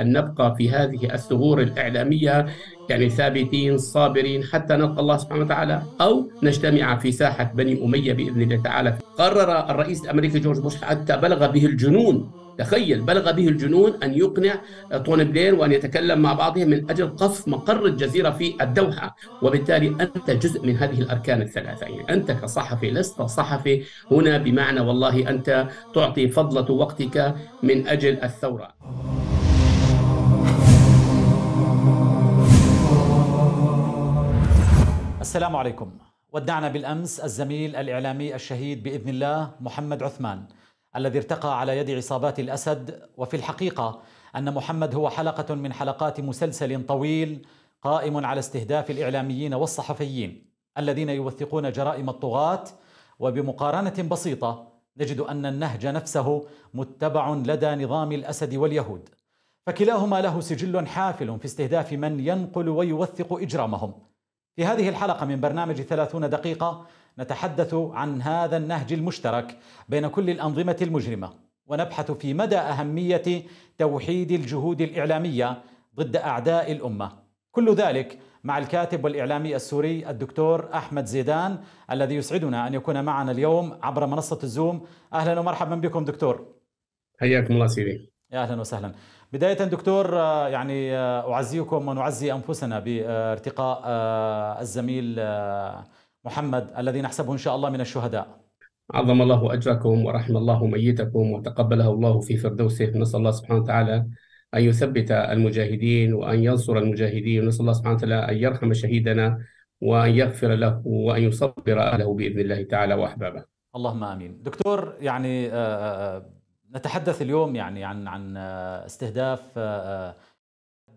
أن نبقى في هذه الثغور الإعلامية يعني ثابتين صابرين حتى نلقى الله سبحانه وتعالى أو نجتمع في ساحة بني أمية بإذن الله تعالى. قرر الرئيس الأمريكي جورج بوش حتى بلغ به الجنون تخيل بلغ به الجنون أن يقنع طوني بلير وأن يتكلم مع بعضهم من أجل قصف مقر الجزيرة في الدوحة. وبالتالي أنت جزء من هذه الأركان الثلاثة يعني أنت كصحفي لست صحفي هنا بمعنى والله أنت تعطي فضلة وقتك من أجل الثورة. السلام عليكم. ودعنا بالأمس الزميل الإعلامي الشهيد بإذن الله محمد عثمان الذي ارتقى على يد عصابات الأسد. وفي الحقيقة أن محمد هو حلقة من حلقات مسلسل طويل قائم على استهداف الإعلاميين والصحفيين الذين يوثقون جرائم الطغاة. وبمقارنة بسيطة نجد أن النهج نفسه متبع لدى نظام الأسد واليهود فكلاهما له سجل حافل في استهداف من ينقل ويوثق إجرامهم. في هذه الحلقة من برنامج ثلاثون دقيقة نتحدث عن هذا النهج المشترك بين كل الأنظمة المجرمة ونبحث في مدى أهمية توحيد الجهود الإعلامية ضد أعداء الأمة. كل ذلك مع الكاتب والإعلامي السوري الدكتور أحمد زيدان الذي يسعدنا أن يكون معنا اليوم عبر منصة الزوم. أهلا ومرحبا بكم دكتور. حياكم الله سيدي. يا أهلا وسهلا. بداية دكتور يعني أعزيكم ونعزي أنفسنا بارتقاء الزميل محمد الذي نحسبه إن شاء الله من الشهداء. عظم الله أجركم ورحم الله ميتكم وتقبله الله في فردوسه. نسأل الله سبحانه وتعالى أن يثبت المجاهدين وأن ينصر المجاهدين. ونسأل الله سبحانه وتعالى أن يرحم شهيدنا وأن يغفر له وأن يصبر أهله بإذن الله تعالى وأحبابه. اللهم آمين. دكتور يعني نتحدث اليوم يعني عن عن استهداف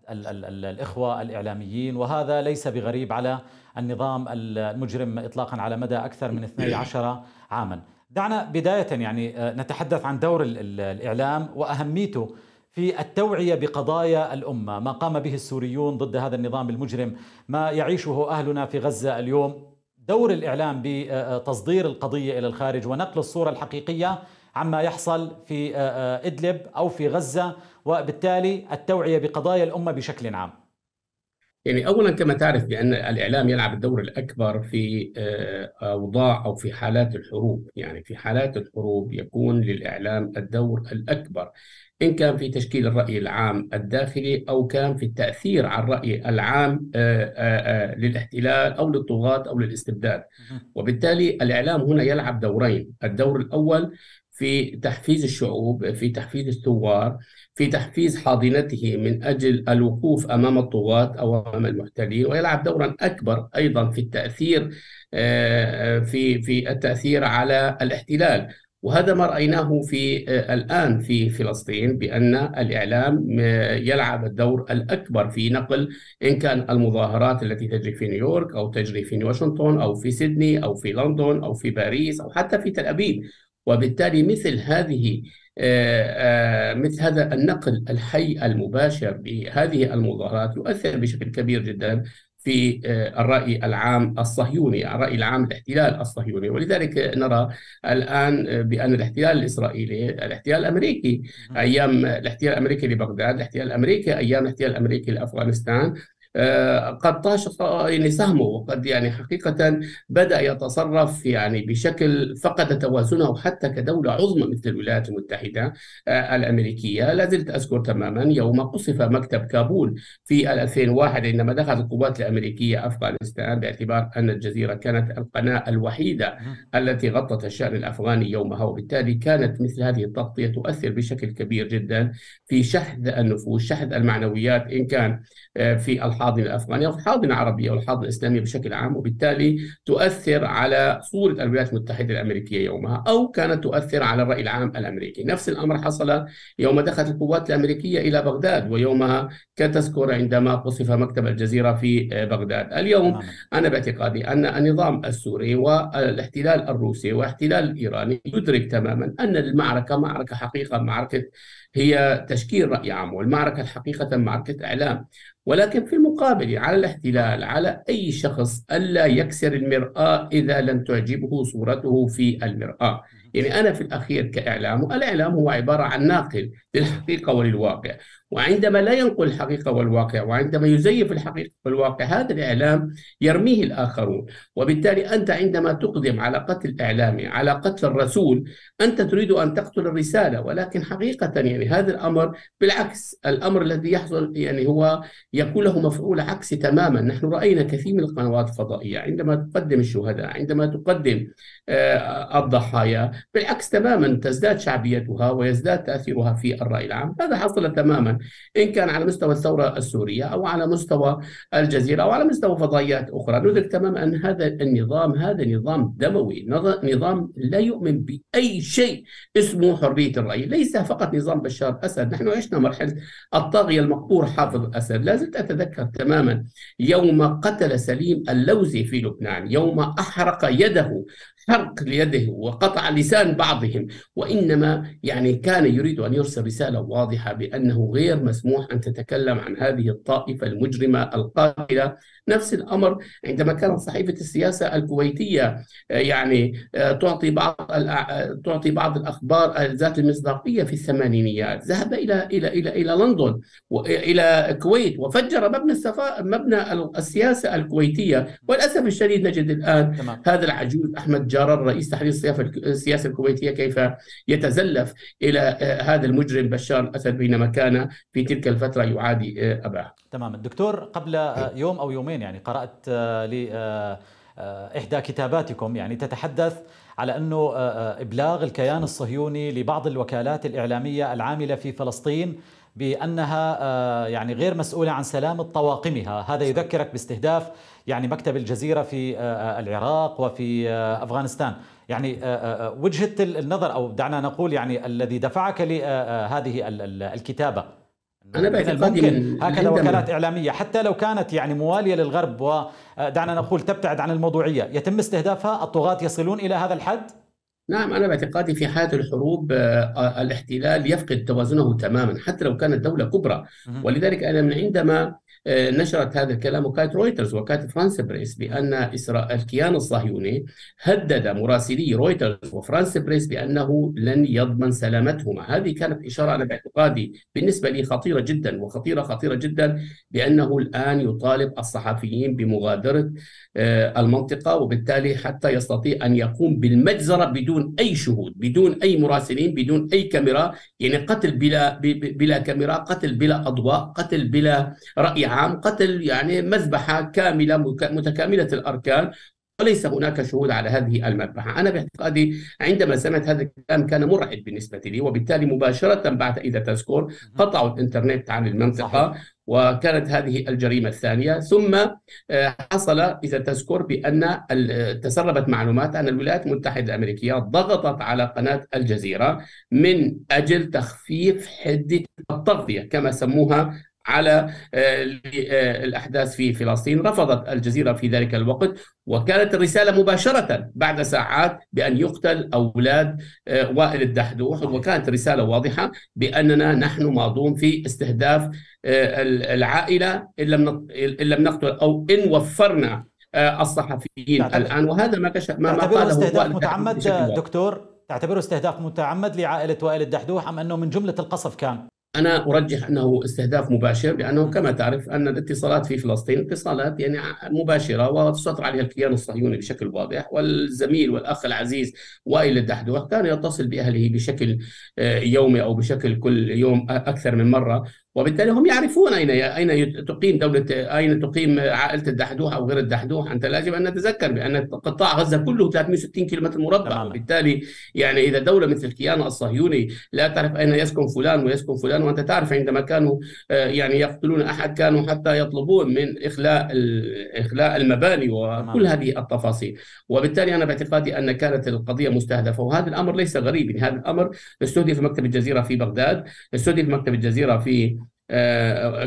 الإخوة الإعلاميين وهذا ليس بغريب على النظام المجرم إطلاقا على مدى أكثر من 12 عاما. دعنا بداية يعني آه، نتحدث عن دور الإعلام وأهميته في التوعية بقضايا الأمة ما قام به السوريون ضد هذا النظام المجرم ما يعيشه أهلنا في غزة اليوم. دور الإعلام بتصدير القضية إلى الخارج ونقل الصورة الحقيقية عما يحصل في آه، آه، إدلب أو في غزة وبالتالي التوعية بقضايا الأمة بشكل عام. يعني اولا كما تعرف بأن الإعلام يلعب الدور الأكبر في آه، اوضاع أو في حالات الحروب، يعني في حالات الحروب يكون للإعلام الدور الأكبر إن كان في تشكيل الرأي العام الداخلي أو كان في التأثير على الرأي العام آه، آه، للاحتلال أو للطغاة أو للاستبداد. وبالتالي الإعلام هنا يلعب دورين، الدور الأول في تحفيز الشعوب في تحفيز الثوار في تحفيز حاضنته من أجل الوقوف أمام الطغاة أو أمام المحتلين ويلعب دورا أكبر أيضا في التأثير آه، في في التأثير على الاحتلال. وهذا ما رأيناه في آه، الآن في فلسطين بأن الإعلام آه، يلعب الدور الأكبر في نقل إن كان المظاهرات التي تجري في نيويورك أو تجري في واشنطن أو في سيدني أو في لندن أو في باريس أو حتى في تل أبيب. وبالتالي مثل هذه آه، آه، مثل هذا النقل الحي المباشر بهذه المظاهرات يؤثر بشكل كبير جدا في آه، الرأي العام الصهيوني الرأي العام الاحتلال الصهيوني. ولذلك نرى الآن بأن الاحتلال الإسرائيلي الاحتلال الأمريكي أيام الاحتلال الأمريكي لبغداد الاحتلال الأمريكي أيام الاحتلال الأمريكي لأفغانستان قد طاش يعني سهمه وقد يعني حقيقة بدأ يتصرف يعني بشكل فقد توازنه حتى كدولة عظمى مثل الولايات المتحدة آه، الأمريكية. لا زلت أذكر تماما يوم قصف مكتب كابول في 2001 عندما دخلت القوات الأمريكية أفغانستان باعتبار أن الجزيرة كانت القناة الوحيدة التي غطت الشأن الأفغاني يومها وبالتالي كانت مثل هذه التغطية تؤثر بشكل كبير جدا في شحذ النفوس شحذ المعنويات إن كان آه، في الحاضنة الأفغانية أو الحاضنة العربية أو الحاضنة الإسلامية بشكل عام وبالتالي تؤثر على صورة الولايات المتحدة الأمريكية يومها أو كانت تؤثر على الرأي العام الأمريكي. نفس الأمر حصل يوم دخلت القوات الأمريكية إلى بغداد ويومها كتذكر عندما قصف مكتب الجزيرة في آه، بغداد. اليوم أنا باعتقادي أن النظام السوري والاحتلال الروسي والاحتلال الإيراني يدرك تماما أن المعركة معركة حقيقة معركة هي تشكيل رأي عام والمعركة الحقيقة معركة إعلام. ولكن في المقابل على الاحتلال على أي شخص ألا يكسر المرآة إذا لم تعجبه صورته في المرآة. يعني أنا في الأخير كإعلام الإعلام هو عبارة عن ناقل للحقيقة وللواقع. وعندما لا ينقل الحقيقة والواقع وعندما يزيف الحقيقة والواقع هذا الإعلام يرميه الآخرون. وبالتالي أنت عندما تقدم على قتل إعلامي على قتل الرسول أنت تريد أن تقتل الرسالة ولكن حقيقة يعني هذا الأمر بالعكس الأمر الذي يحصل يعني هو يكون له مفعول عكسي تماما. نحن رأينا كثير من القنوات الفضائية عندما تقدم الشهداء عندما تقدم آه، الضحايا بالعكس تماما تزداد شعبيتها ويزداد تأثيرها في الرأي العام. هذا حصل تماما إن كان على مستوى الثورة السورية أو على مستوى الجزيرة أو على مستوى فضائيات أخرى. ندرك تماما أن هذا النظام هذا نظام دموي نظام لا يؤمن بأي شيء اسمه حرية الرأي. ليس فقط نظام بشار أسد نحن عشنا مرحلة الطاغية المقبور حافظ أسد. لا زلت أتذكر تماما يوم قتل سليم اللوزي في لبنان يوم أحرق يده حرق ليده وقطع لسان بعضهم وإنما يعني كان يريد أن يرسل رسالة واضحة بأنه غير مسموح أن تتكلم عن هذه الطائفة المجرمة القاتلة. نفس الأمر عندما كانت صحيفة السياسة الكويتية آه، يعني آه، تعطي بعض آه، تعطي بعض الأخبار ذات المصداقية في الثمانينيات. ذهب إلى إلى إلى إلى لندن وإلى الكويت وفجر مبنى السفا... مبنى السياسة الكويتية. وللأسف الشديد نجد الآن تمام. هذا العجوز أحمد جارر رئيس تحرير السياسة الكويتية كيف يتزلف إلى هذا المجرم بشار الأسد بينما كان في تلك الفترة يعادي أباه. تمام الدكتور قبل يوم أو يومين يعني قرأت آه، لإحدى آه، كتاباتكم يعني تتحدث على أنه آه، إبلاغ الكيان الصهيوني لبعض الوكالات الإعلامية العاملة في فلسطين بأنها يعني غير مسؤولة عن سلامة طواقمها. هذا يذكرك باستهداف يعني مكتب الجزيرة في العراق وفي أفغانستان. يعني وجهة النظر أو دعنا نقول يعني الذي دفعك لهذه الكتابة. أنا باعتقادي هكذا وكالات إعلامية. حتى لو كانت يعني موالية للغرب ودعنا نقول تبتعد عن الموضوعية يتم استهدافها؟ الطغاة يصلون إلى هذا الحد؟ نعم أنا باعتقادي في حالة الحروب آه، الاحتلال يفقد توازنه تماما حتى لو كانت دولة كبرى. ولذلك أنا من عندما آه، نشرت هذا الكلام وكالة رويترز وكالة فرانس بريس بأن الكيان الصهيوني هدد مراسلي رويترز وفرانس بريس بأنه لن يضمن سلامتهما. هذه كانت إشارة أنا باعتقادي بالنسبة لي خطيرة جدا وخطيرة خطيرة جدا بأنه الآن يطالب الصحفيين بمغادرة آه، المنطقة وبالتالي حتى يستطيع أن يقوم بالمجزرة بدون أي شهود بدون أي مراسلين بدون أي كاميرا يعني قتل بلا بلا كاميرا قتل بلا أضواء قتل بلا رأي عام قتل يعني مذبحة كاملة متكاملة الأركان وليس هناك شهود على هذه المذبحة. أنا باعتقادي عندما سمعت هذا الكلام كان مرعب بالنسبة لي وبالتالي مباشرة بعد إذا تذكر قطعوا الإنترنت عن المنطقة صحيح. وكانت هذه الجريمة الثانية. ثم آه، حصل إذا تذكر بأن تسربت معلومات أن الولايات المتحدة الأمريكية ضغطت على قناة الجزيرة من أجل تخفيف حدة التغطية كما سموها على آه، آه، الأحداث في فلسطين. رفضت الجزيرة في ذلك الوقت وكانت الرسالة مباشرة بعد ساعات بأن يقتل أولاد آه، وائل الدحدوح وكانت رسالة واضحة بأننا نحن ماضون في استهداف العائلة إن لم نقتل أو إن وفرنا الصحفيين الآن. وهذا ما كشف ما, ما قاله استهداف متعمد دكتور؟ تعتبره استهداف متعمد لعائلة وائل الدحدوح أم أنه من جملة القصف كان؟ أنا أرجح أنه استهداف مباشر لأنه كما تعرف أن الاتصالات في فلسطين اتصالات يعني مباشرة وتسيطر عليها الكيان الصهيوني بشكل واضح والزميل والأخ العزيز وائل الدحدوح كان يتصل بأهله بشكل آه، يومي أو بشكل كل يوم أكثر من مرة. وبالتالي هم يعرفون أين أين تقيم دولة أين تقيم عائلة الدحدوح أو غير الدحدوح أنت لازم أن نتذكر بأن قطاع غزة كله 360 كيلومتر مربع. وبالتالي يعني إذا دولة مثل الكيان الصهيوني لا تعرف أين يسكن فلان ويسكن فلان وأنت تعرف عندما كانوا آه، يعني يقتلون أحد كانوا حتى يطلبون من إخلاء إخلاء المباني وكل هذه التفاصيل. وبالتالي أنا باعتقادي أن كانت القضية مستهدفة. وهذا الأمر ليس غريب. هذا الأمر استهدف مكتب الجزيرة في بغداد استهدف مكتب الجزيرة في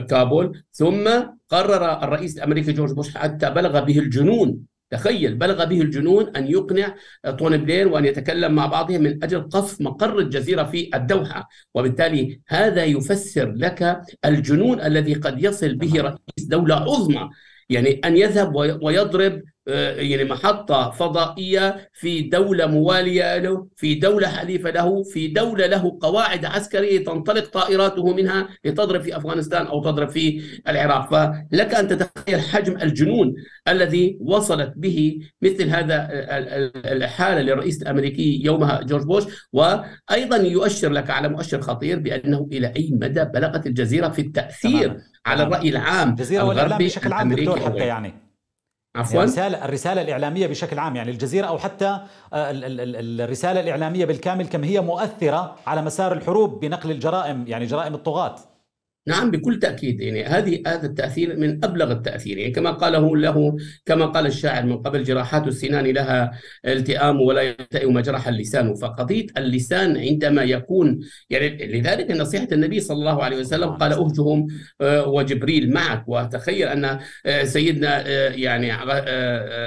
كابول. ثم قرر الرئيس الأمريكي جورج بوش حتى بلغ به الجنون تخيل بلغ به الجنون أن يقنع توني بلير وأن يتكلم مع بعضهم من أجل قصف مقر الجزيرة في الدوحة، وبالتالي هذا يفسر لك الجنون الذي قد يصل به رئيس دولة عظمى، يعني أن يذهب ويضرب يعني محطة فضائية في دولة موالية له في دولة حليفة له في دولة له قواعد عسكرية تنطلق طائراته منها لتضرب في أفغانستان أو تضرب في العراق. فلك أن تتخيل حجم الجنون الذي وصلت به مثل هذا الحالة للرئيس الأمريكي يومها جورج بوش. وأيضا يؤشر لك على مؤشر خطير بأنه إلى أي مدى بلغت الجزيرة في التأثير تمام. على الرأي العام الجزيرة والإعلام بشكل عام دكتور حتى يعني. عفوا. الرسالة الرسالة الإعلامية بشكل عام يعني الجزيرة أو حتى الرسالة الإعلامية بالكامل كم هي مؤثرة على مسار الحروب بنقل الجرائم يعني جرائم الطغاة. نعم بكل تأكيد. يعني هذه هذا التأثير من أبلغ التأثير. يعني كما قاله له كما قال الشاعر من قبل جراحات السنان لها التئام ولا يلتئم جرح اللسان. فقضية اللسان عندما يكون يعني لذلك نصيحة النبي صلى الله عليه وسلم قال أهجهم آه، وجبريل معك. وتخيل أن آه، سيدنا آه، يعني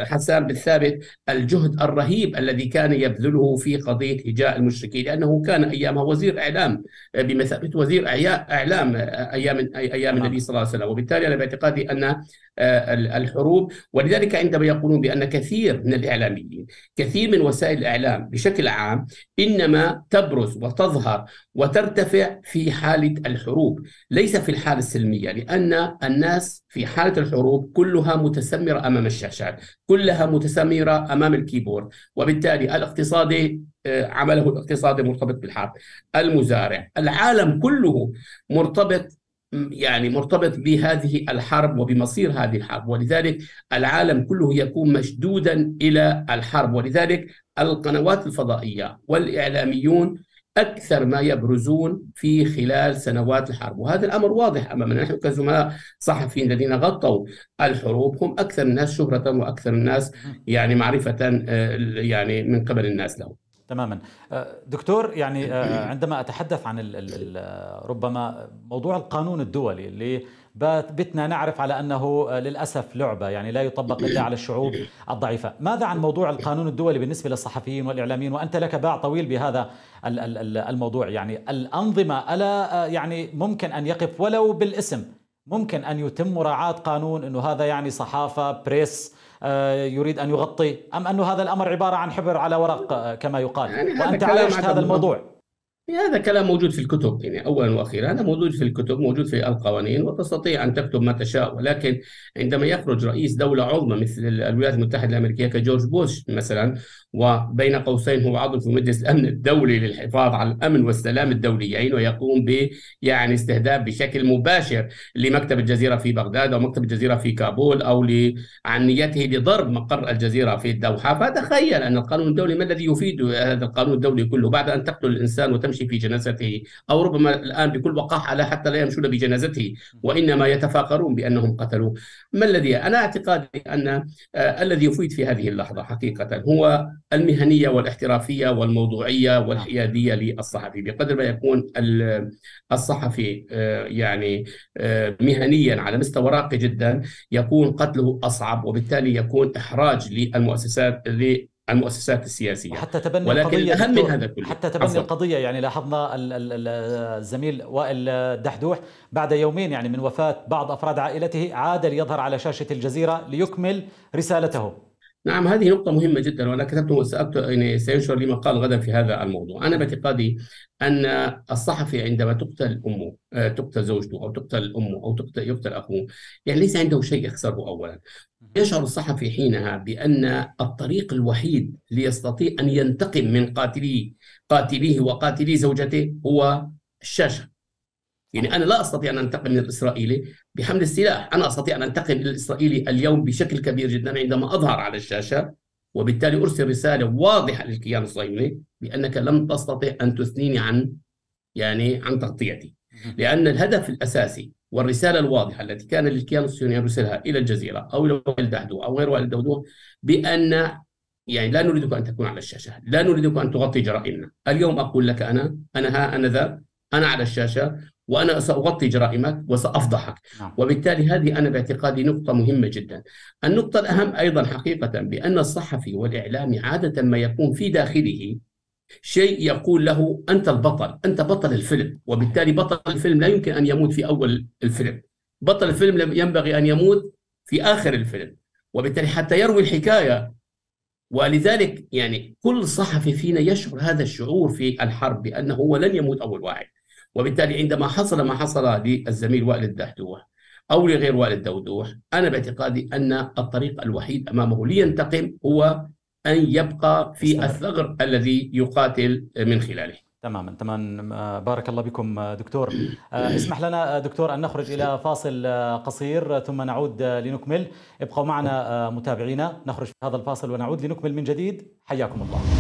حسان بن ثابت الجهد الرهيب الذي كان يبذله في قضية هجاء المشركين لأنه كان أيامها وزير إعلام بمثابة وزير إعلام أيام أيام نعم. النبي صلى الله عليه وسلم وبالتالي أنا باعتقادي أن آه، الحروب ولذلك عندما يقولون بأن كثير من الإعلاميين كثير من وسائل الإعلام بشكل عام إنما تبرز وتظهر وترتفع في حالة الحروب ليس في الحالة السلمية لأن الناس في حالة الحروب كلها متسمرة أمام الشاشات كلها متسمرة أمام الكيبورد وبالتالي الاقتصادي آه، عمله الاقتصادي مرتبط بالحرب. المزارع العالم كله مرتبط يعني مرتبط بهذه الحرب وبمصير هذه الحرب ولذلك العالم كله يكون مشدودا إلى الحرب ولذلك القنوات الفضائية والإعلاميون أكثر ما يبرزون في خلال سنوات الحرب. وهذا الأمر واضح أمامنا. نحن كزملاء صحفيين الذين غطوا الحروب هم أكثر الناس شهرة وأكثر الناس يعني معرفة آه، يعني من قبل الناس لهم. تماما. أه، دكتور يعني أه، عندما أتحدث عن ال ال ربما موضوع القانون الدولي اللي بتنا نعرف على أنه أه، للأسف لعبة يعني لا يطبق الا على الشعوب الضعيفة، ماذا عن موضوع القانون الدولي بالنسبة للصحفيين والإعلاميين؟ وأنت لك باع طويل بهذا الموضوع. يعني الأنظمة ألا يعني ممكن أن يقف ولو بالاسم. ممكن أن يتم مراعاة قانون إنه هذا يعني صحافة بريس آه، يريد أن يغطي أم أن هذا الأمر عبارة عن حبر على ورق آه، كما يقال. يعني وأنت عايشت هذا الموضوع. هذا كلام موجود في الكتب يعني اولا وأخيرا هذا موجود في الكتب موجود في القوانين وتستطيع أن تكتب ما تشاء. ولكن عندما يخرج رئيس دولة عظمى مثل الولايات المتحدة الأمريكية كجورج بوش مثلا وبين قوسين هو عضو في مجلس الأمن الدولي للحفاظ على الأمن والسلام الدوليين ويقوم ب يعني استهداف بشكل مباشر لمكتب الجزيرة في بغداد أو مكتب الجزيرة في كابول أو عن نيته لضرب مقر الجزيرة في الدوحة. فتخيل أن القانون الدولي ما الذي يفيد هذا القانون الدولي كله؟ بعد أن تقتل الإنسان وتمشي في جنازته أو ربما الآن بكل وقاحة لا حتى لا يمشون بجنازته وإنما يتفاخرون بأنهم قتلوه. ما الذي أنا اعتقادي أن آه الذي يفيد في هذه اللحظة حقيقة هو المهنية والاحترافية والموضوعية والحيادية للصحفي بقدر ما يكون الصحفي آه، يعني آه، مهنيا على مستوى راقي جدا يكون قتله أصعب وبالتالي يكون إحراج للمؤسسات المؤسسات السياسية. حتى تبني ولكن القضية الأهم من هذا كله. حتى تبني عفوا. القضية يعني لاحظنا الزميل وائل دحدوح بعد يومين يعني من وفاة بعض أفراد عائلته عاد ليظهر على شاشة الجزيرة ليكمل رسالته. نعم هذه نقطة مهمة جدا وأنا كتبت وسأكتب يعني سينشر لي مقال غدا في هذا الموضوع، أنا باعتقادي أن الصحفي عندما تقتل أمه آه، تقتل زوجته أو تقتل أمه أو تقتل يقتل أخوه يعني ليس عنده شيء يخسره أولا. يشعر الصحفي حينها بأن الطريق الوحيد ليستطيع أن ينتقم من قاتليه قاتليه وقاتلي زوجته هو الشاشة. يعني أنا لا أستطيع أن أنتقم من الإسرائيلي بحمل السلاح أنا أستطيع أن أنتقم من الإسرائيلي اليوم بشكل كبير جدا عندما أظهر على الشاشة وبالتالي أرسل رسالة واضحة للكيان الصهيوني بأنك لم تستطع أن تثنيني عن يعني عن تغطيتي. لأن الهدف الأساسي والرسالة الواضحة التي كان للكيان الصهيوني يرسلها إلى الجزيرة أو إلى وائل دهدو أو غير وائل دهدو بأن يعني لا نريدك أن تكون على الشاشة لا نريدك أن تغطي جرائمنا. اليوم أقول لك أنا أنا ها أنا ذا أنا على الشاشة. وأنا سأغطي جرائمك وسأفضحك. نعم. وبالتالي هذه أنا باعتقادي نقطة مهمة جدا. النقطة الأهم أيضا حقيقة بأن الصحفي والإعلامي عادة ما يكون في داخله شيء يقول له أنت البطل أنت بطل الفيلم. وبالتالي بطل الفيلم لا يمكن أن يموت في أول الفيلم. بطل الفيلم ينبغي أن يموت في آخر الفيلم. وبالتالي حتى يروي الحكاية. ولذلك يعني كل صحفي فينا يشعر هذا الشعور في الحرب بأنه هو لن يموت أول واحد. وبالتالي عندما حصل ما حصل للزميل وائل الدهدوح أو لغير وائل الدودوح أنا باعتقادي أن الطريق الوحيد أمامه لينتقم هو أن يبقى في الثغر الذي يقاتل من خلاله. تماما تماما. بارك الله بكم دكتور. اسمح لنا دكتور أن نخرج إلى فاصل قصير ثم نعود لنكمل. ابقوا معنا متابعينا. نخرج في هذا الفاصل ونعود لنكمل من جديد. حياكم الله.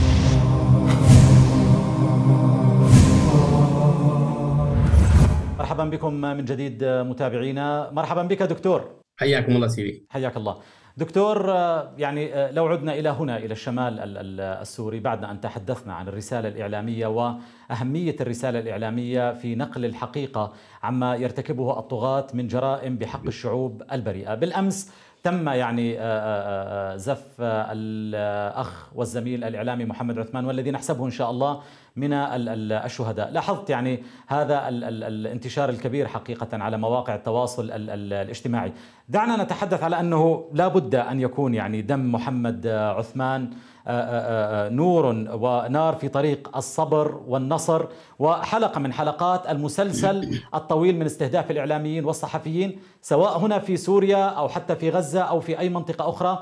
مرحبا بكم من جديد متابعينا. مرحبا بك دكتور. حياكم الله سيدي. حياك الله. دكتور يعني لو عدنا إلى هنا إلى الشمال السوري بعد أن تحدثنا عن الرسالة الإعلامية وأهمية الرسالة الإعلامية في نقل الحقيقة عما يرتكبه الطغاة من جرائم بحق الشعوب البريئة، بالأمس تم يعني زف الأخ والزميل الإعلامي محمد عثمان والذي نحسبه إن شاء الله من الشهداء. لاحظت يعني هذا الانتشار الكبير حقيقة على مواقع التواصل الاجتماعي. دعنا نتحدث على أنه لا بد أن يكون يعني دم محمد عثمان نور ونار في طريق الصبر والنصر. وحلقة من حلقات المسلسل الطويل من استهداف الإعلاميين والصحفيين سواء هنا في سوريا أو حتى في غزة أو في أي منطقة أخرى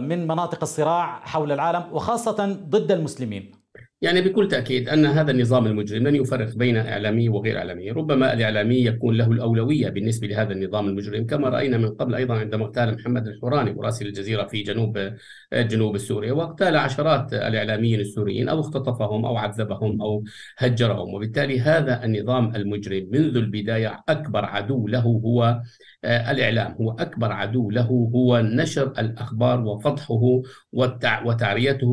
من مناطق الصراع حول العالم وخاصة ضد المسلمين. يعني بكل تأكيد أن هذا النظام المجرم لن يفرق بين إعلامي وغير إعلامي. ربما الإعلامي يكون له الأولوية بالنسبة لهذا النظام المجرم كما رأينا من قبل أيضا عندما اغتال محمد الحوراني مراسل الجزيرة في جنوب جنوب سوريا واغتال عشرات الإعلاميين السوريين أو اختطفهم أو عذبهم أو هجرهم. وبالتالي هذا النظام المجرم منذ البداية أكبر عدو له هو الإعلام هو أكبر عدو له هو نشر الأخبار وفضحه وتعريته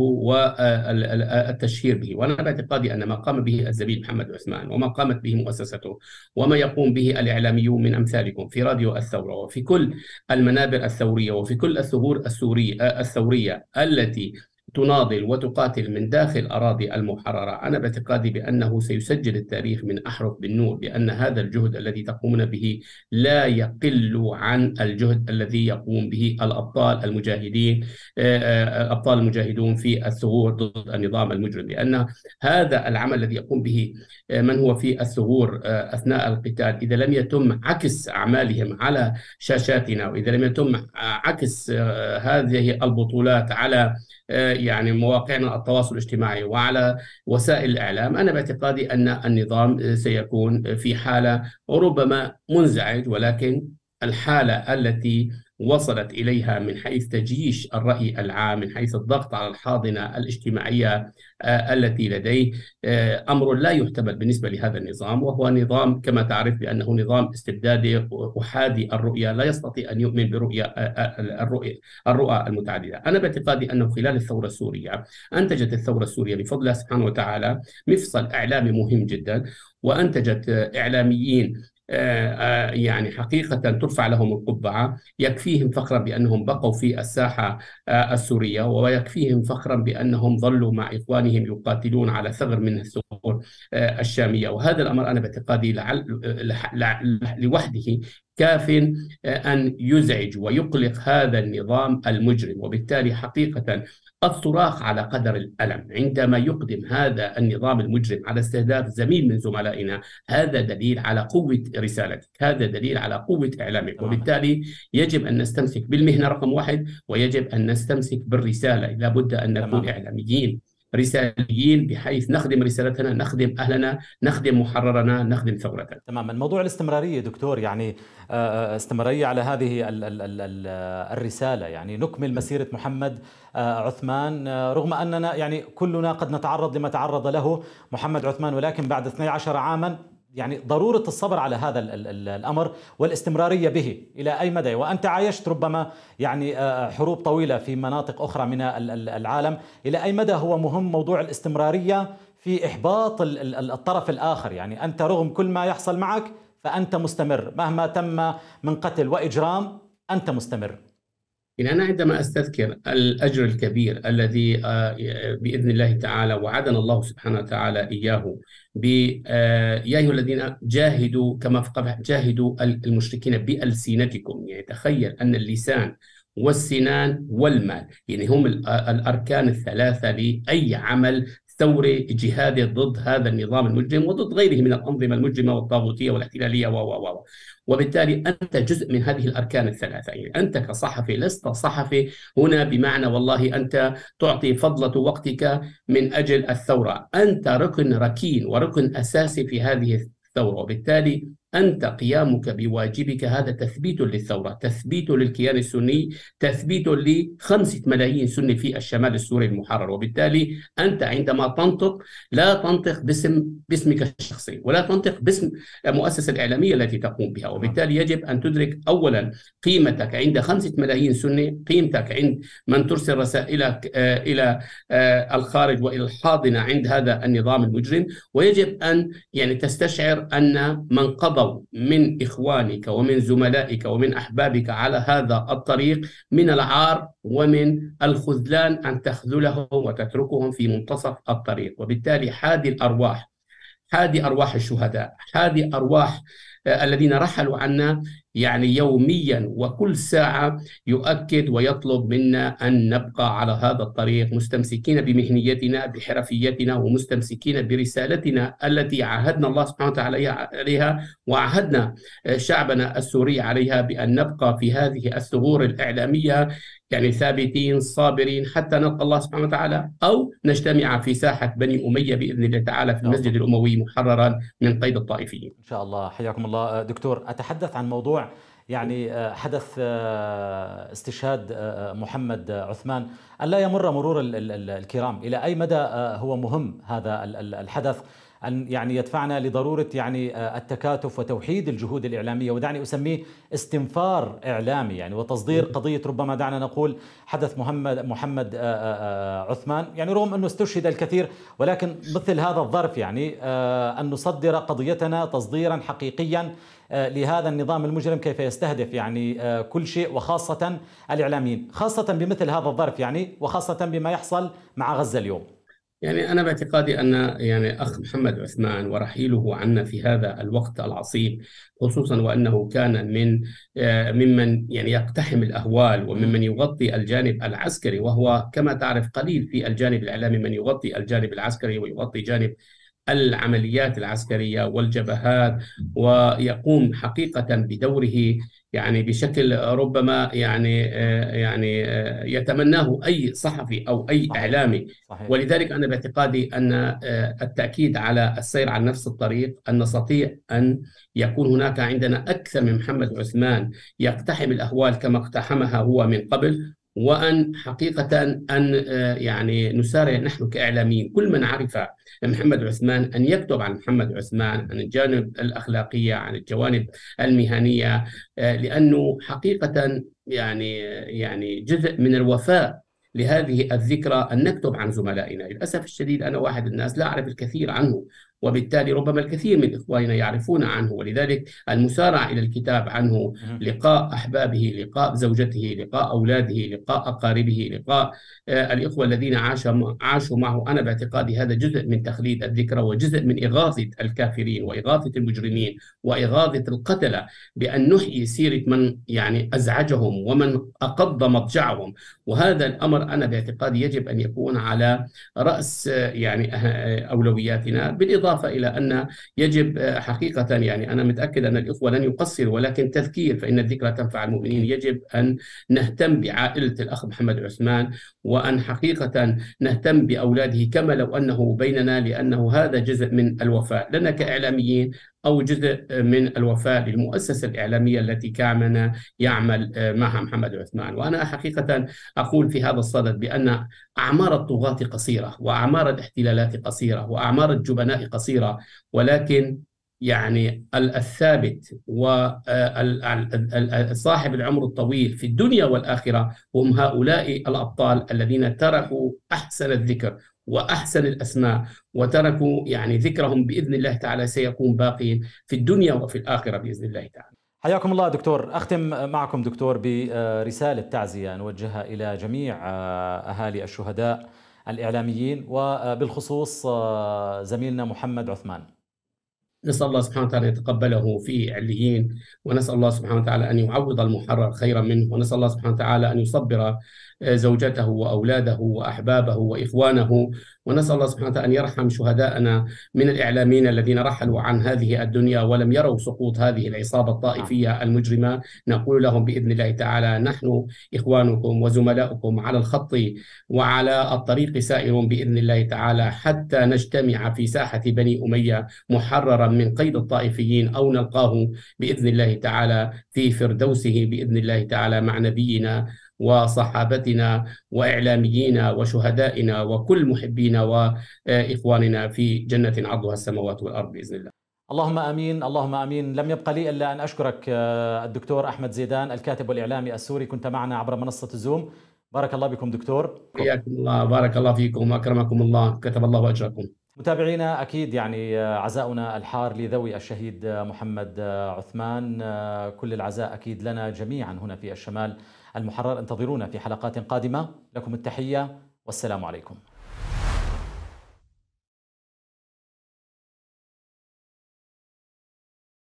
والتشهير به. وأنا باعتقادي أن ما قام به الزميل محمد عثمان وما قامت به مؤسسته وما يقوم به الإعلاميون من أمثالكم في راديو الثورة وفي كل المنابر الثورية وفي كل الثغور السورية الثورية التي تناضل وتقاتل من داخل أراضي المحررة. أنا باعتقادي بأنه سيسجل التاريخ من أحرف بالنور بأن هذا الجهد الذي تقومون به لا يقل عن الجهد الذي يقوم به الأبطال المجاهدين الأبطال المجاهدون في الثغور ضد النظام المجرم. لأن هذا العمل الذي يقوم به من هو في الثغور أثناء القتال؟ إذا لم يتم عكس أعمالهم على شاشاتنا وإذا لم يتم عكس هذه البطولات على يعني مواقعنا التواصل الاجتماعي وعلى وسائل الإعلام أنا باعتقادي أن النظام سيكون في حالة ربما منزعج ولكن الحالة التي وصلت إليها من حيث تجيش الرأي العام من حيث الضغط على الحاضنة الاجتماعية التي لديه أمر لا يحتمل بالنسبة لهذا النظام وهو نظام كما تعرف بأنه نظام استبدادي احادي الرؤية لا يستطيع أن يؤمن برؤية الرؤية الرؤى المتعددة، أنا باعتقادي أنه خلال الثورة السورية أنتجت الثورة السورية بفضل الله سبحانه وتعالى مفصل إعلامي مهم جدا وأنتجت إعلاميين يعني حقيقة ترفع لهم القبعة يكفيهم فخرا بأنهم بقوا في الساحة السورية ويكفيهم فخرا بأنهم ظلوا مع إخوانهم يقاتلون على ثغر من الثغور الشامية. وهذا الأمر أنا باعتقادي لوحده كاف أن يزعج ويقلق هذا النظام المجرم. وبالتالي حقيقة الصراخ على قدر الألم. عندما يقدم هذا النظام المجرم على استهداف زميل من زملائنا هذا دليل على قوة رسالتك هذا دليل على قوة إعلامك. وبالتالي يجب أن نستمسك بالمهنة رقم واحد ويجب أن نستمسك بالرسالة. لابد أن نكون إعلاميين. رساليين بحيث نخدم رسالتنا نخدم أهلنا نخدم محررنا نخدم ثورتنا. تماما. موضوع الاستمرارية دكتور يعني استمرارية على هذه الرسالة. يعني نكمل مسيرة محمد عثمان رغم أننا يعني كلنا قد نتعرض لما تعرض له محمد عثمان ولكن بعد 12 عاما يعني ضرورة الصبر على هذا الأمر والاستمرارية به إلى أي مدى. وأنت عايشت ربما يعني حروب طويلة في مناطق أخرى من العالم. إلى أي مدى هو مهم موضوع الاستمرارية في إحباط الطرف الآخر؟ يعني أنت رغم كل ما يحصل معك فأنت مستمر. مهما تم من قتل وإجرام أنت مستمر. يعني أنا عندما أستذكر الأجر الكبير الذي بإذن الله تعالى وعدنا الله سبحانه وتعالى إياه ب يا أيها الذين جاهدوا كما في جاهدوا المشركين بألسنتكم. يعني تخيل أن اللسان والسنان والمال يعني هم الأركان الثلاثة لأي عمل ثوري جهادي ضد هذا النظام المجرم وضد غيره من الأنظمة المجرمة والطاغوتية والاحتلالية و و وبالتالي أنت جزء من هذه الأركان الثلاثة. يعني أنت كصحفي لست صحفي هنا بمعنى والله أنت تعطي فضلة وقتك من أجل الثورة. أنت ركن ركين وركن أساسي في هذه الثورة. وبالتالي أنت قيامك بواجبك هذا تثبيت للثورة تثبيت للكيان السني تثبيت لخمسة ملايين سني في الشمال السوري المحرر. وبالتالي أنت عندما تنطق لا تنطق باسم باسمك الشخصي ولا تنطق باسم المؤسسة الإعلامية التي تقوم بها. وبالتالي يجب أن تدرك أولا قيمتك عند خمسة ملايين سني قيمتك عند من ترسل رسائلك آه، إلى آه، الخارج وإلى الحاضنة عند هذا النظام المجرم. ويجب أن يعني تستشعر أن من قضى الضوء من إخوانك ومن زملائك ومن أحبابك على هذا الطريق من العار ومن الخذلان أن تخذلهم وتتركهم في منتصف الطريق. وبالتالي حادي الأرواح حادي أرواح الشهداء حادي أرواح آه، الذين رحلوا عنا يعني يوميا وكل ساعة يؤكد ويطلب منا أن نبقى على هذا الطريق مستمسكين بمهنيتنا بحرفيتنا ومستمسكين برسالتنا التي عاهدنا الله سبحانه وتعالى عليها وعهدنا شعبنا السوري عليها بأن نبقى في هذه الثغور الإعلامية. يعني ثابتين صابرين حتى نلقى الله سبحانه وتعالى أو نجتمع في ساحة بني أمية بإذن الله تعالى في المسجد الأموي محررا من قيد الطائفيين. إن شاء الله. حياكم الله. دكتور أتحدث عن موضوع يعني آه، حدث آه، استشهاد آه، محمد عثمان. ألا يمر مرور الكرام؟ إلى أي مدى هو مهم هذا الحدث؟ أن يعني يدفعنا لضرورة يعني آه، التكاتف وتوحيد الجهود الإعلامية. ودعني أسميه استنفار إعلامي يعني وتصدير قضية ربما دعنا نقول حدث محمد محمد آه، آه، عثمان. يعني رغم أنه استشهد الكثير ولكن مثل هذا الظرف يعني أن نصدر قضيتنا تصديرا حقيقيا لهذا النظام المجرم كيف يستهدف يعني كل شيء وخاصة الإعلاميين. خاصة بمثل هذا الظرف يعني وخاصة بما يحصل مع غزة اليوم. يعني أنا باعتقادي أن يعني أخ محمد عثمان ورحيله عنا في هذا الوقت العصيب خصوصا وأنه كان من آه، ممن يعني يقتحم الأهوال وممن يغطي الجانب العسكري وهو كما تعرف قليل في الجانب الإعلامي من يغطي الجانب العسكري ويغطي جانب العمليات العسكرية والجبهات ويقوم حقيقة بدوره يعني بشكل ربما يعني آه، يعني آه، يتمناه أي صحفي أو أي صحيح. إعلامي صحيح. ولذلك أنا باعتقادي أن آه، التأكيد على السير على نفس الطريق أن نستطيع أن يكون هناك عندنا أكثر من محمد عثمان يقتحم الأهوال كما اقتحمها هو من قبل وأن حقيقة أن يعني نسارع نحن كإعلاميين كل من عرف محمد عثمان أن يكتب عن محمد عثمان عن الجانب الأخلاقية عن الجوانب المهنية لأنه حقيقة يعني يعني جزء من الوفاء لهذه الذكرى أن نكتب عن زملائنا، للأسف الشديد أنا واحد الناس لا أعرف الكثير عنه. وبالتالي ربما الكثير من إخواننا يعرفون عنه ولذلك المسارعة إلى الكتاب عنه لقاء أحبابه لقاء زوجته لقاء أولاده لقاء أقاربه لقاء آه، الإخوة الذين عاشوا معه. أنا باعتقادي هذا جزء من تخليد الذكرى وجزء من إغاثة الكافرين وإغاثة المجرمين وإغاثة القتلة بأن نحيي سيرة من يعني أزعجهم ومن أقض مضجعهم. وهذا الأمر أنا باعتقادي يجب أن يكون على رأس آه، يعني آه، أولوياتنا بالإضافة بالإضافة إلى أن يجب آه، حقيقة يعني أنا متأكد أن الإخوة لن يقصروا ولكن تذكير فإن الذكرى تنفع المؤمنين. يجب أن نهتم بعائلة الأخ محمد عثمان وأن حقيقة نهتم بأولاده كما لو أنه بيننا لأنه هذا جزء من الوفاء. لنا كإعلاميين أو جزء من الوفاء للمؤسسة الإعلامية التي كان يعمل معها محمد عثمان. وأنا حقيقة أقول في هذا الصدد بأن أعمار الطغاة قصيرة وأعمار الاحتلالات قصيرة وأعمار الجبناء قصيرة ولكن يعني الثابت وصاحب العمر الطويل في الدنيا والآخرة هم هؤلاء الأبطال الذين تركوا أحسن الذكر وأحسن الأسماء وتركوا يعني ذكرهم بإذن الله تعالى سيكون باقي في الدنيا وفي الآخرة بإذن الله تعالى. حياكم الله دكتور أختم معكم دكتور برسالة تعزية نوجهها إلى جميع أهالي الشهداء الإعلاميين وبالخصوص زميلنا محمد عثمان. نسأل الله سبحانه وتعالى أن يتقبله في عليين ونسأل الله سبحانه وتعالى أن يعوض المحرر خيرا منه ونسأل الله سبحانه وتعالى أن يصبر زوجته وأولاده وأحبابه وإخوانه. ونسأل الله سبحانه وتعالى أن يرحم شهداءنا من الإعلاميين الذين رحلوا عن هذه الدنيا ولم يروا سقوط هذه العصابة الطائفية المجرمة. نقول لهم بإذن الله تعالى نحن إخوانكم وزملاؤكم على الخط وعلى الطريق سائر بإذن الله تعالى حتى نجتمع في ساحة بني أمية محررا من قيد الطائفيين أو نلقاه بإذن الله تعالى في فردوسه بإذن الله تعالى مع نبينا وصحابتنا واعلامينا وشهدائنا وكل محبينا وإخواننا في جنة عرضها السماوات والأرض بإذن الله. اللهم آمين اللهم آمين. لم يبقى لي إلا أن أشكرك الدكتور أحمد زيدان الكاتب والإعلامي السوري. كنت معنا عبر منصة الزوم بارك الله بكم دكتور. حياكم الله بارك الله فيكم واكرمكم الله كتب الله أجركم. متابعينا أكيد يعني عزاؤنا الحار لذوي الشهيد محمد عثمان كل العزاء أكيد لنا جميعا هنا في الشمال. المحرر أنتظرونا في حلقات قادمة. لكم التحية والسلام عليكم.